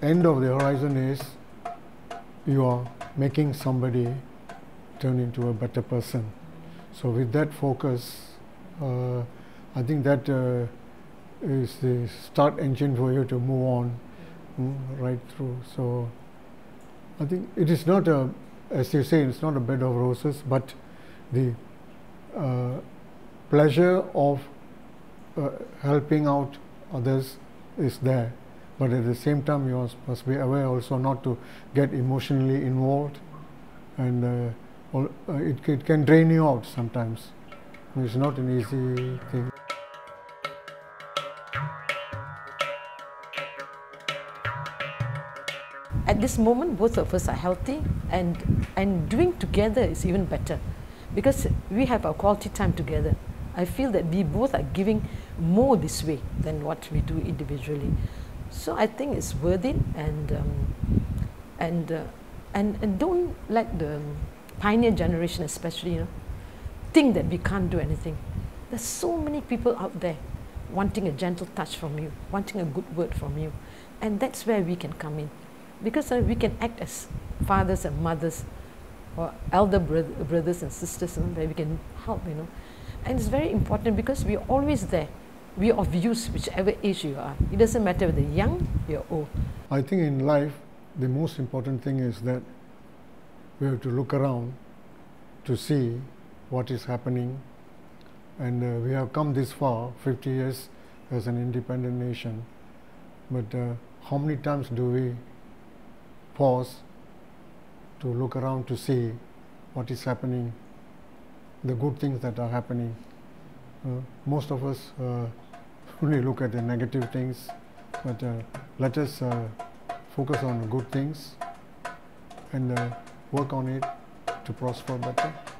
End of the horizon is you are making somebody turn into a better person. So with that focus, uh, I think that uh, is the start engine for you to move on mm, right through. So I think it is not a, as you say, it's not a bed of roses, but the uh, pleasure of uh, helping out others is there. But at the same time, you must be aware also not to get emotionally involved, and uh, uh, it, it can drain you out sometimes. It's not an easy thing. At this moment, both of us are healthy, and and doing together is even better, because we have our quality time together. I feel that we both are giving more this way than what we do individually. So I think it's worth it, and um, and, uh, and and don't let the pioneer generation, especially, you know, think that we can't do anything. There's so many people out there wanting a gentle touch from you, wanting a good word from you, and that's where we can come in because uh, we can act as fathers and mothers or elder bro brothers and sisters you know, where we can help you know. And it's very important because we're always there. We're of use whichever age you are. It doesn't matter whether you're young or old. I think in life the most important thing is that we have to look around to see what is happening. And uh, we have come this far 50 years as an independent nation. But uh, how many times do we pause to look around to see what is happening, the good things that are happening. Uh, most of us uh, only look at the negative things, but uh, let us uh, focus on good things and uh, work on it to prosper better.